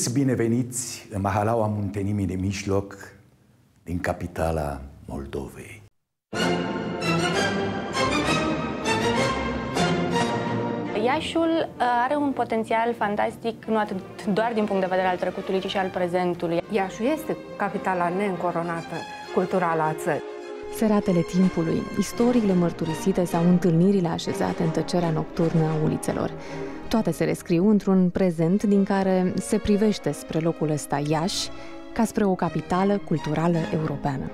Fiți bineveniți în Mahalaua Muntenimii de Mijloc, din capitala Moldovei. Iașul uh, are un potențial fantastic, nu atât doar din punct de vedere al trecutului, ci și al prezentului. Iașul este capitala neîncoronată culturală a țării. Seratele timpului, istoriile mărturisite sau întâlnirile așezate în tăcerea nocturnă a ulițelor. Toate se rescriu într-un prezent din care se privește spre locul ăsta Iași ca spre o capitală culturală europeană.